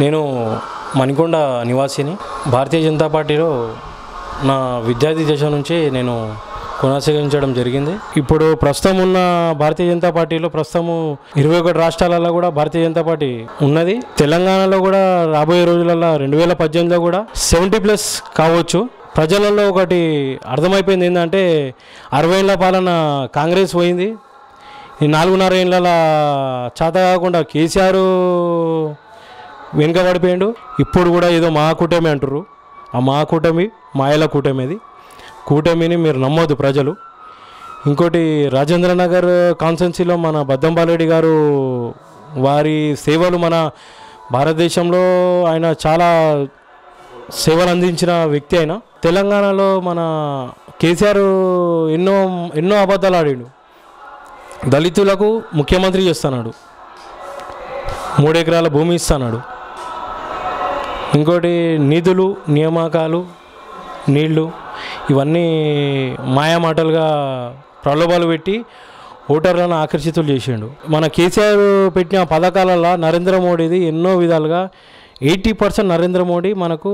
నేను మణికొండ నివాసిని. భారతీయ జనతా పార్టీలో నా విద్యార్థి దశ నుంచి నేను కొనసాగించడం జరిగింది. ఇప్పుడు ప్రస్తుతం ఉన్న భారతీయ జనతా పార్టీలో ప్రస్తుతము ఇరవై ఒకటి రాష్ట్రాలలో కూడా భారతీయ జనతా పార్టీ ఉన్నది. తెలంగాణలో కూడా రాబోయే రోజులలో రెండు వేల పద్దెనిమిదిలో కూడా సెవెంటీ ప్లస్ కావచ్చు. ప్రజలలో ఒకటి అర్థమైపోయింది ఏంటంటే అరవై ఏళ్ళ పాలన కాంగ్రెస్ పోయింది. ఈ నాలుగున్నర ఏళ్ళ చేత కాకుండా కేసీఆర్ వెనుకబడిపోయాడు. ఇప్పుడు కూడా ఏదో మా కూటమి అంటారు ఆ మా కూటమి మాయల కూటమి అది. కూటమిని మీరు నమ్మొద్దు ప్రజలు. ఇంకోటి రాజేంద్ర నగర్ కాన్స్టెన్సీలో మన బద్దంబాలరెడ్డి గారు వారి సేవలు మన భారతదేశంలో ఆయన చాలా సేవలు అందించిన వ్యక్తి అయినా తెలంగాణలో మన కేసీఆర్ ఎన్నో ఎన్నో అబద్ధాలు ఆడాడు. దళితులకు ముఖ్యమంత్రి చేస్తున్నాడు. మూడెకరాల భూమి ఇస్తున్నాడు. ఇంకోటి నిధులు నియామకాలు నీళ్ళు ఇవన్నీ మాయామాటలుగా ప్రలోభాలు పెట్టి ఓటర్లను ఆకర్షితులు చేసిండు. మన కేసీఆర్ పెట్టిన పథకాలలో నరేంద్ర మోడీది ఎన్నో విధాలుగా ఎయిటీ పర్సెంట్ నరేంద్ర మోడీ మనకు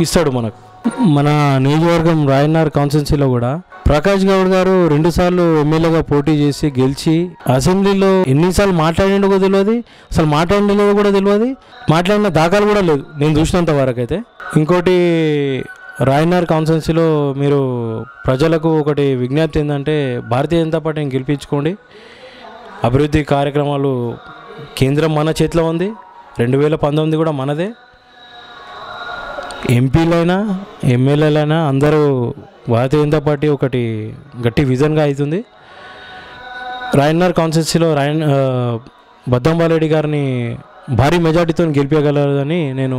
ఇస్తాడు మనకు. మన నియోజకవర్గం రాయనార్ కాన్స్టిట్యున్సీలో కూడా ప్రకాష్ గౌడ్ గారు రెండుసార్లు ఎమ్మెల్యేగా పోటీ చేసి గెలిచి అసెంబ్లీలో ఎన్నిసార్లు మాట్లాడిండో కూడా తెలియదు అసలు మాట్లాడలేదు కూడా తెలియదు మాట్లాడిన దాఖలు కూడా లేదు నేను చూసినంత వరకు అయితే ఇంకోటి రాయనార్ కాన్స్టిట్యున్సీలో మీరు ప్రజలకు ఒకటి విజ్ఞప్తి ఏంటంటే భారతీయ జనతా పార్టీని గెలిపించుకోండి. అభివృద్ధి కార్యక్రమాలు కేంద్రం మన చేతిలో ఉంది రెండు వేల పంతొమ్మిది కూడా మనదే. ఎంపీలైనా ఎమ్మెల్యేలైనా అందరూ భారతీయ జనతా పార్టీ ఒకటి గట్టి విజన్గా అవుతుంది. రాయన్నార్ కాన్స్టిట్యూన్సీలో రాయన్ బద్దంబాలరెడ్డి గారిని భారీ మెజార్టీతో గెలిపించగలరని నేను